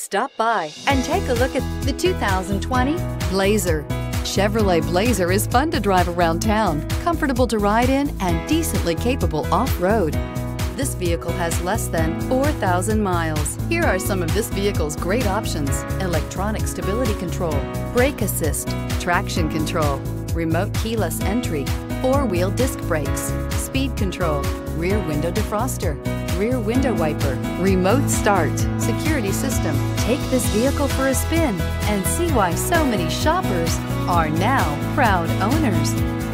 Stop by and take a look at the 2020 Blazer. Chevrolet Blazer is fun to drive around town, comfortable to ride in, and decently capable off-road. This vehicle has less than 4,000 miles. Here are some of this vehicle's great options. Electronic stability control, brake assist, traction control, remote keyless entry, four-wheel disc brakes, speed control, rear window defroster, rear window wiper, remote start, security system. Take this vehicle for a spin and see why so many shoppers are now proud owners.